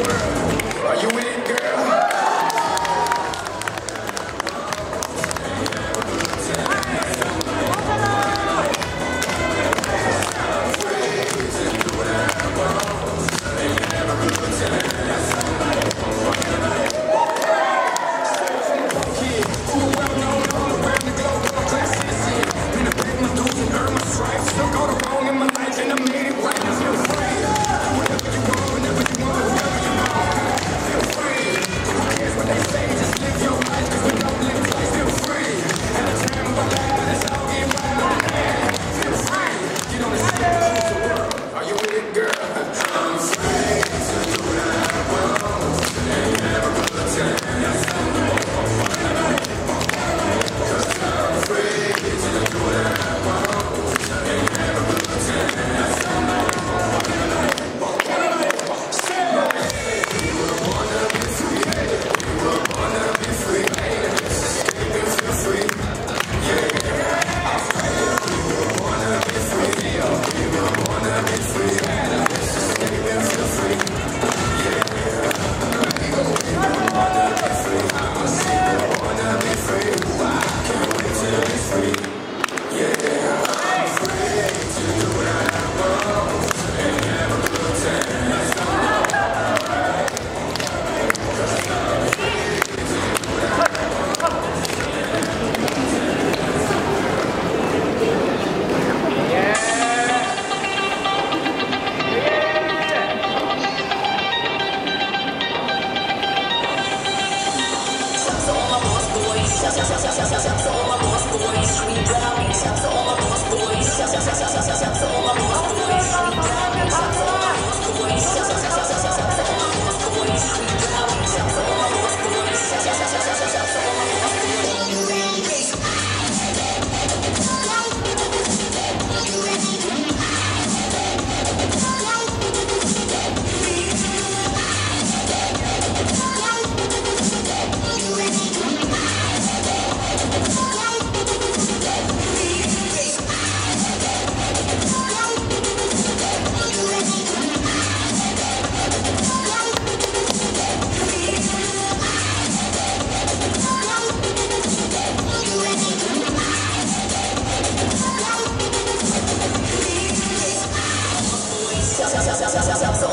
Are you in? All my boys, boys, we down. Celso.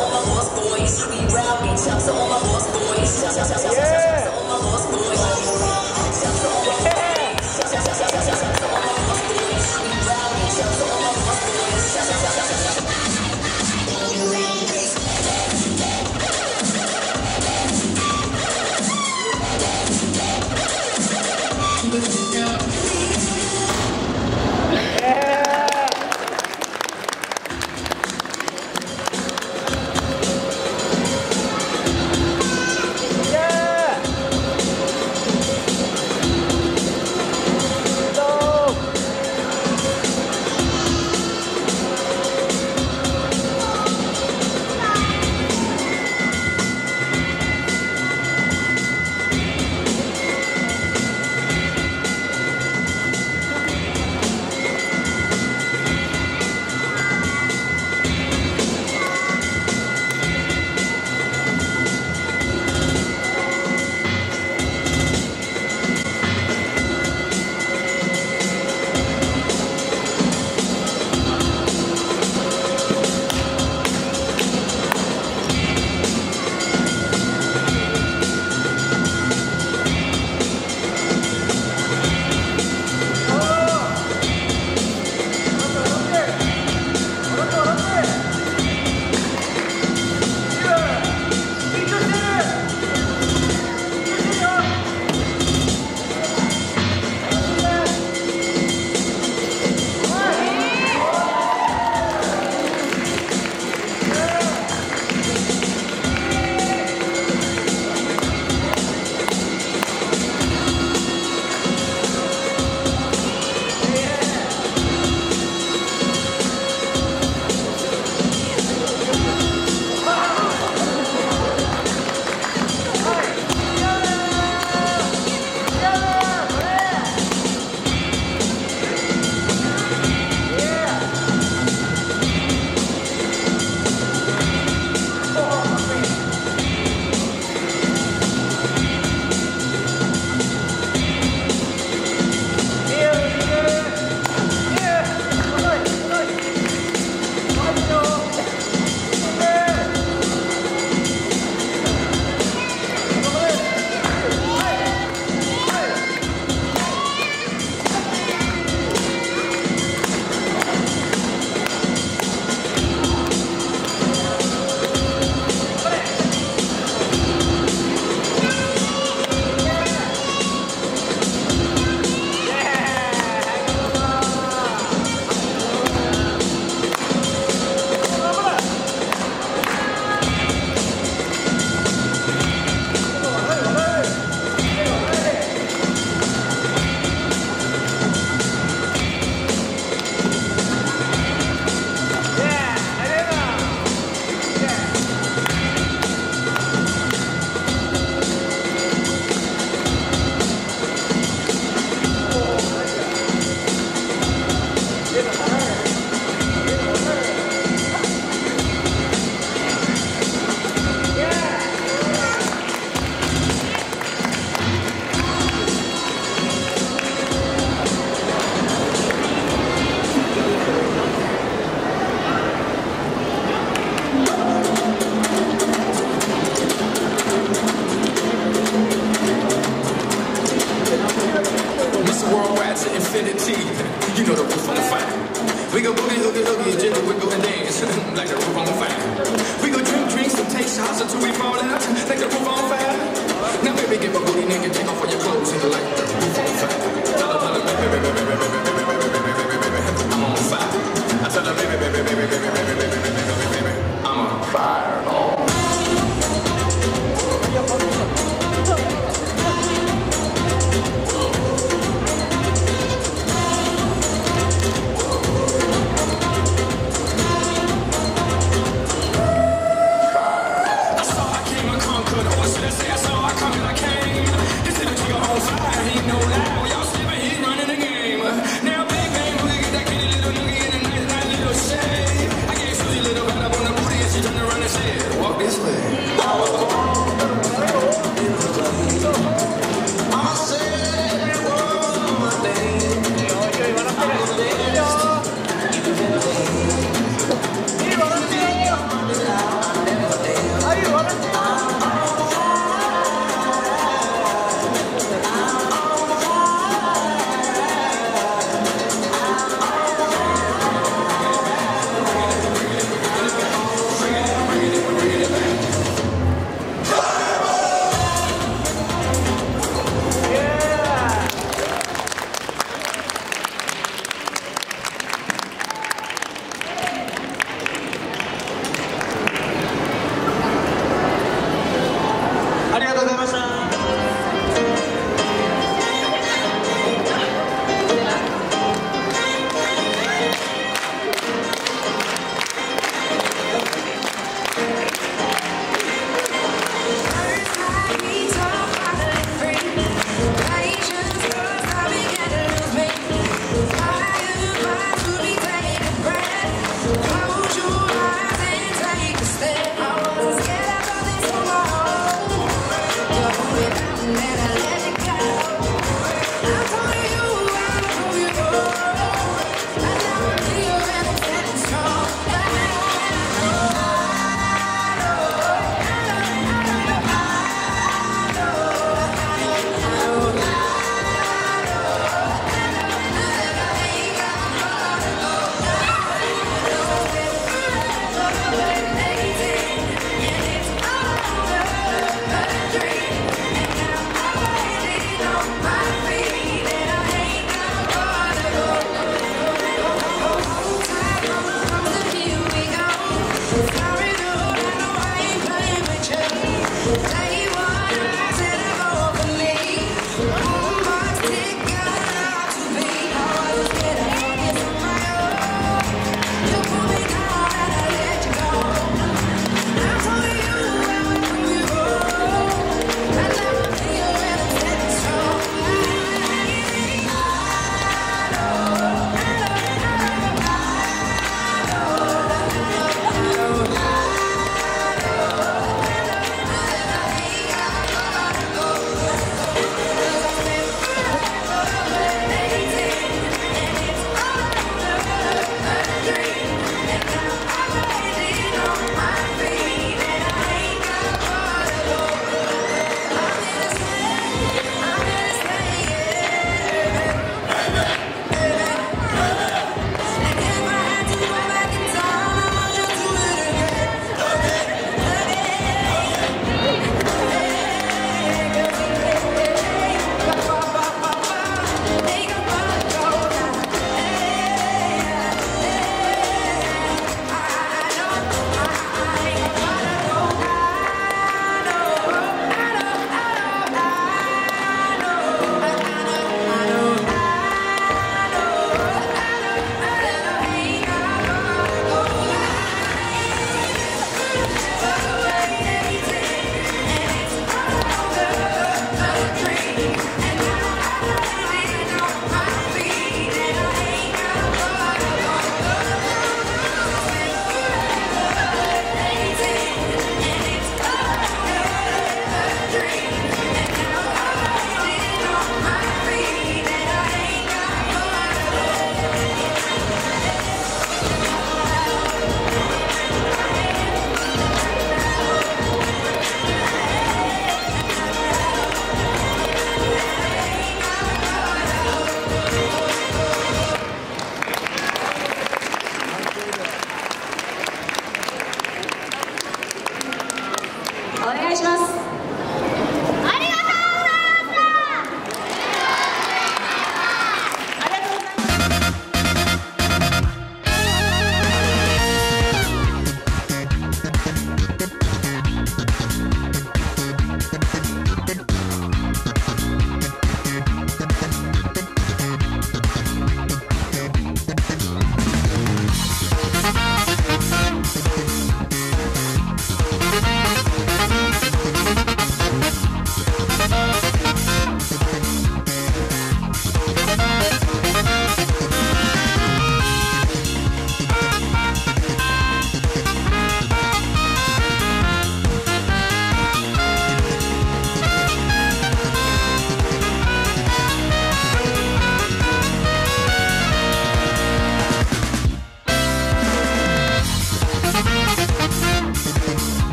collector.